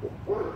What?